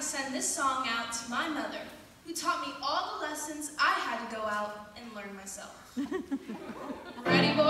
to send this song out to my mother, who taught me all the lessons I had to go out and learn myself. Ready, boys?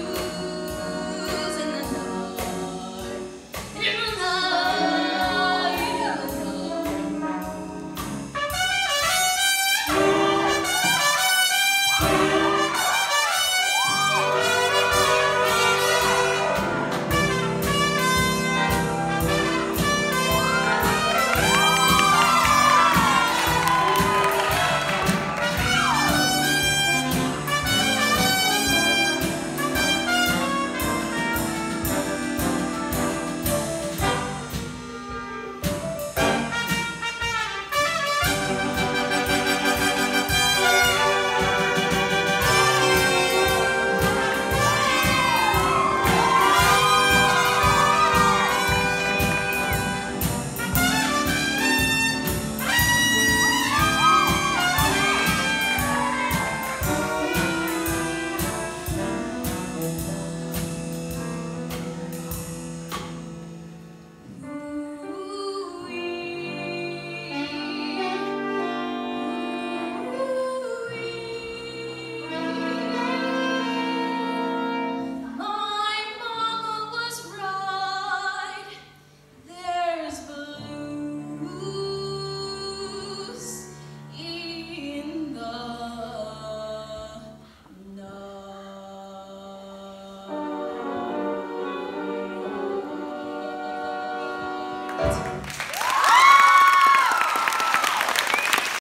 That's